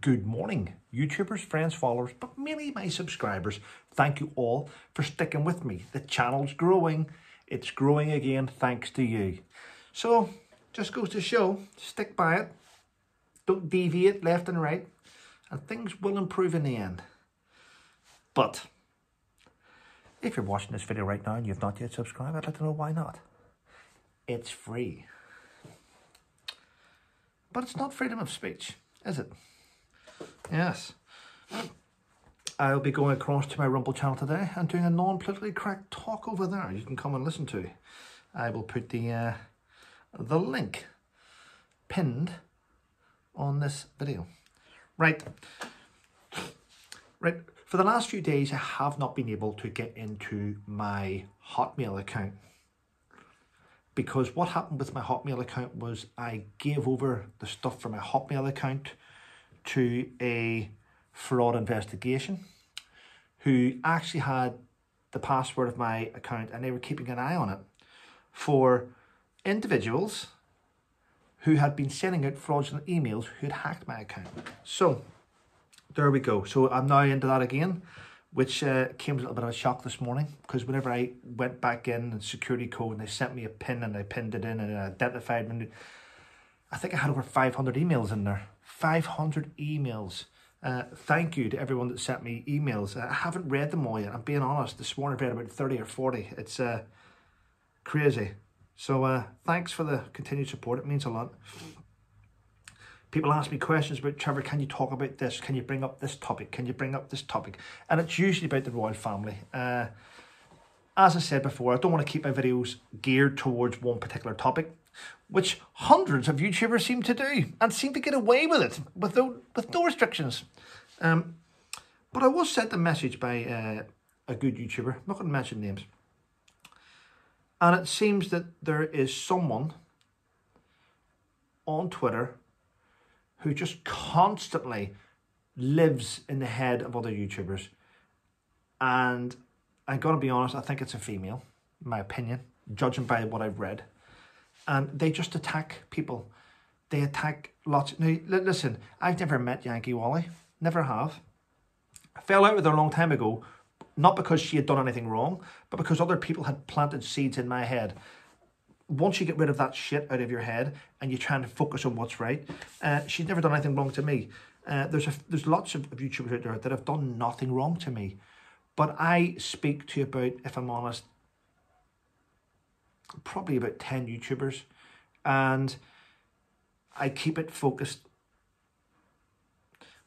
good morning, YouTubers, friends, followers, but mainly my subscribers. Thank you all for sticking with me. The channel's growing. It's growing again thanks to you. So, just goes to show, stick by it. Don't deviate left and right. And things will improve in the end. But, if you're watching this video right now and you've not yet subscribed, I'd like to know why not. It's free. But it's not freedom of speech, is it? Yes. I'll be going across to my Rumble channel today and doing a non-politically correct talk over there. You can come and listen to. I will put the uh, the link pinned on this video. Right. Right. For the last few days, I have not been able to get into my Hotmail account because what happened with my Hotmail account was I gave over the stuff from my Hotmail account to a fraud investigation who actually had the password of my account and they were keeping an eye on it for individuals who had been sending out fraudulent emails who had hacked my account. So there we go. So I'm now into that again, which uh, came as a little bit of a shock this morning because whenever I went back in and security code and they sent me a pin and I pinned it in and identified me, I think I had over 500 emails in there 500 emails. Uh, thank you to everyone that sent me emails. I haven't read them all yet. I'm being honest. This morning I've read about 30 or 40. It's uh, crazy. So uh, thanks for the continued support. It means a lot. People ask me questions about, Trevor, can you talk about this? Can you bring up this topic? Can you bring up this topic? And it's usually about the royal family. Uh, as I said before, I don't want to keep my videos geared towards one particular topic which hundreds of YouTubers seem to do and seem to get away with it with no, with no restrictions. Um, but I was sent a message by uh, a good YouTuber, I'm not going to mention names, and it seems that there is someone on Twitter who just constantly lives in the head of other YouTubers. And I'm going to be honest, I think it's a female, in my opinion, judging by what I've read and they just attack people. They attack lots. Now, listen, I've never met Yankee Wally, never have. I fell out with her a long time ago, not because she had done anything wrong, but because other people had planted seeds in my head. Once you get rid of that shit out of your head and you try and focus on what's right, uh, she's never done anything wrong to me. Uh, there's a, there's lots of YouTubers out there that have done nothing wrong to me, but I speak to about, if I'm honest, probably about 10 YouTubers and I keep it focused.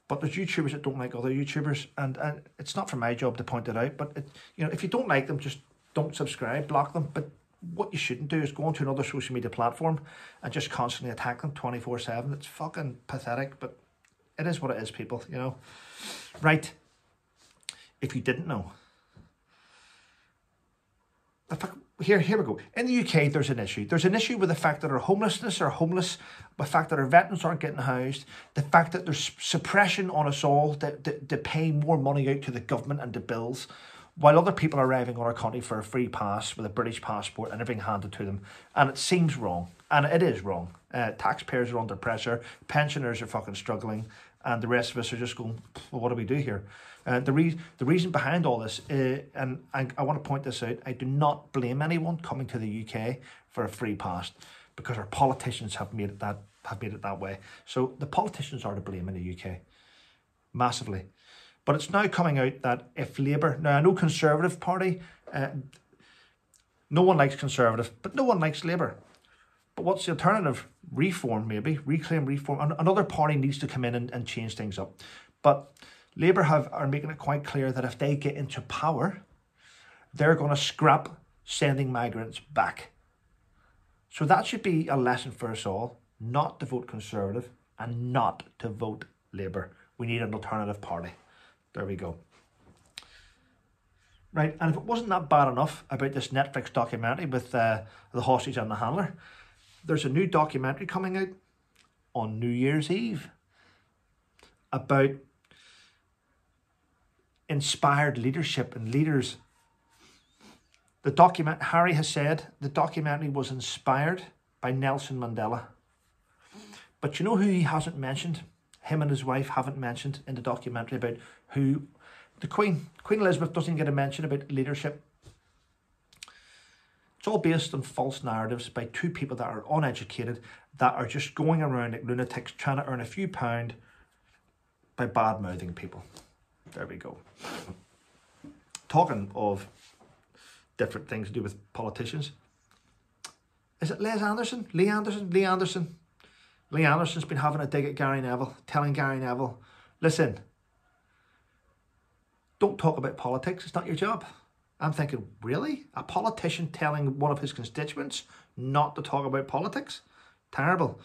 But there's YouTubers that don't like other YouTubers and, and it's not for my job to point it out, but it, you know, if you don't like them, just don't subscribe, block them. But what you shouldn't do is go onto another social media platform and just constantly attack them 24 7. It's fucking pathetic, but it is what it is, people, you know. Right. If you didn't know, the fuck here, here we go. In the UK, there's an issue. There's an issue with the fact that our homelessness are homeless, the fact that our veterans aren't getting housed, the fact that there's suppression on us all to, to, to pay more money out to the government and the bills, while other people are arriving on our country for a free pass with a British passport and everything handed to them. And it seems wrong. And it is wrong. Uh, taxpayers are under pressure, pensioners are fucking struggling, and the rest of us are just going, what do we do here? Uh, the, re- the reason behind all this, uh, and I, I want to point this out, I do not blame anyone coming to the UK for a free pass because our politicians have made it that have made it that way. So the politicians are to blame in the UK, massively. But it's now coming out that if Labour, now I know Conservative Party, uh, no one likes Conservative, but no one likes Labour. But what's the alternative? Reform, maybe, reclaim reform. Another party needs to come in and, and change things up. But Labour have are making it quite clear that if they get into power, they're going to scrap sending migrants back. So that should be a lesson for us all, not to vote Conservative and not to vote Labour. We need an alternative party. There we go. Right, and if it wasn't that bad enough about this Netflix documentary with uh, the hostage and the handler, there's a new documentary coming out on New Year's Eve about inspired leadership and leaders. The document, Harry has said, the documentary was inspired by Nelson Mandela. But you know who he hasn't mentioned him and his wife haven't mentioned in the documentary about who the Queen, Queen Elizabeth doesn't get a mention about leadership. It's all based on false narratives by two people that are uneducated, that are just going around like lunatics trying to earn a few pound by bad mouthing people. There we go. Talking of different things to do with politicians. Is it Les Anderson? Lee Anderson? Lee Anderson? Lee Anderson's been having a dig at Gary Neville, telling Gary Neville, listen, don't talk about politics, it's not your job. I'm thinking, really? A politician telling one of his constituents not to talk about politics? Terrible.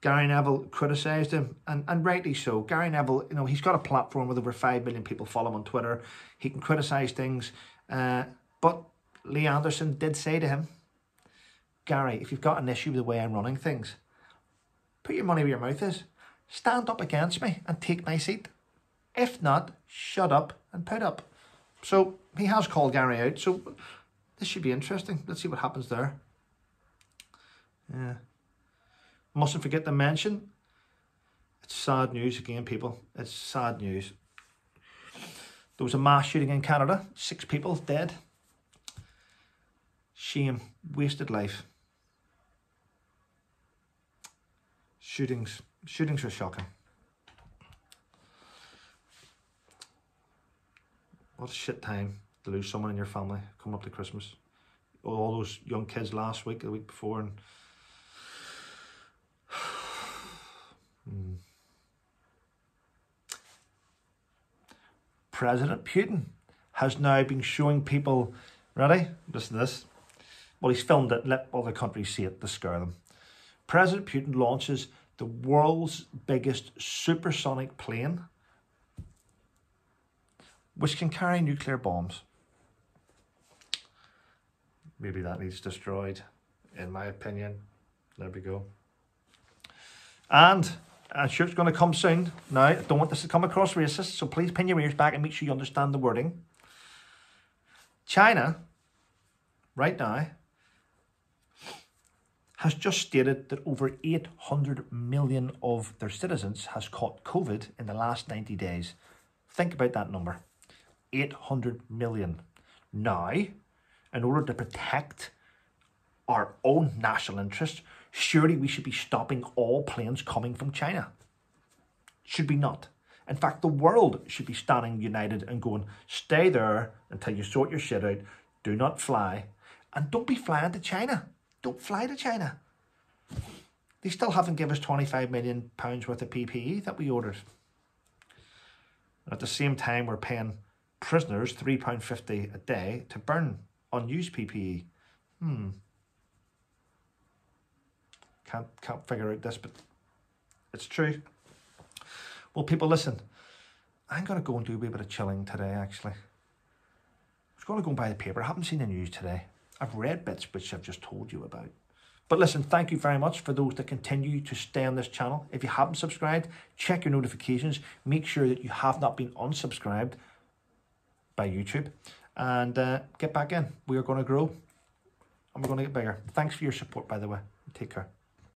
Gary Neville criticised him, and, and rightly so. Gary Neville, you know, he's got a platform with over 5 million people follow him on Twitter. He can criticise things. Uh, but Lee Anderson did say to him, Gary, if you've got an issue with the way I'm running things, put your money where your mouth is. Stand up against me and take my seat. If not, shut up and put up. So he has called Gary out. So this should be interesting. Let's see what happens there. Yeah. Mustn't forget to mention, it's sad news again, people. It's sad news. There was a mass shooting in Canada. Six people dead. Shame. Wasted life. Shootings. Shootings are shocking. What a shit time to lose someone in your family coming up to Christmas. All those young kids last week, the week before, and President Putin has now been showing people, ready? Listen to this. Well, he's filmed it, let other countries see it to scare them. President Putin launches the world's biggest supersonic plane which can carry nuclear bombs. Maybe that needs destroyed, in my opinion. There we go. And I'm sure it's going to come soon. Now, I don't want this to come across racist, so please pin your ears back and make sure you understand the wording. China, right now, has just stated that over 800 million of their citizens has caught COVID in the last 90 days. Think about that number. 800 million. Now, in order to protect our own national interest, surely we should be stopping all planes coming from China. Should we not? In fact, the world should be standing united and going, stay there until you sort your shit out. Do not fly. And don't be flying to China. Don't fly to China. They still haven't given us 25 million pounds worth of PPE that we ordered. At the same time, we're paying prisoners £3.50 a day to burn unused PPE. Hmm. Can't, can't figure out this, but it's true. Well, people, listen. I'm going to go and do a wee bit of chilling today, actually. I was going to go and buy the paper. I haven't seen the news today. I've read bits which I've just told you about. But listen, thank you very much for those that continue to stay on this channel. If you haven't subscribed, check your notifications. Make sure that you have not been unsubscribed by YouTube and uh, get back in. We are going to grow and we're going to get bigger. Thanks for your support, by the way. Take care.